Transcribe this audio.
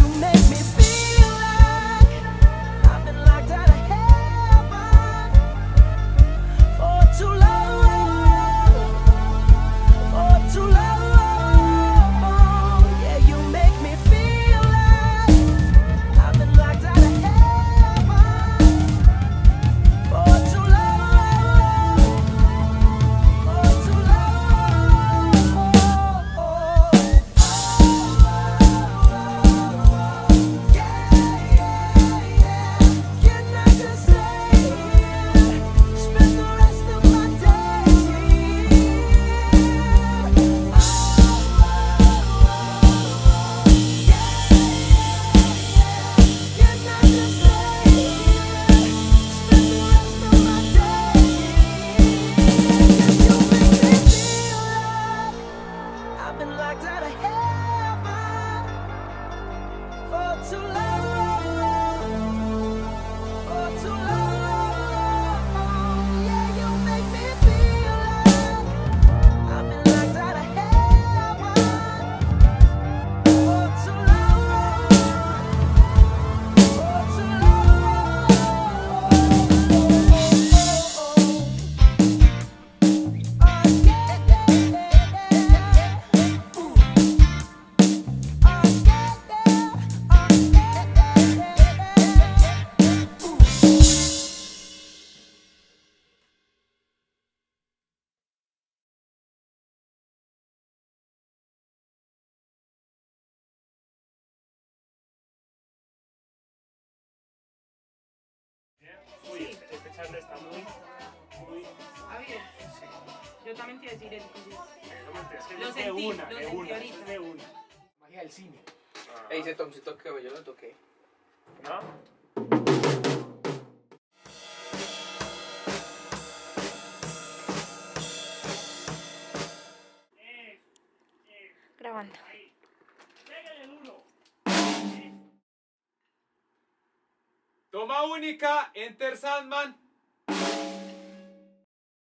you make escuchando, está muy, muy... Ah, bien. Yo también te iba a decir eso. pues, Eso me interesa, Lo de sentí, una, lo de sentí una, ahorita. de una. Magia del cine. Ey, ese tomcito que yo lo toqué. ¿No? Grabando. Toma única, Enter Sandman. thank you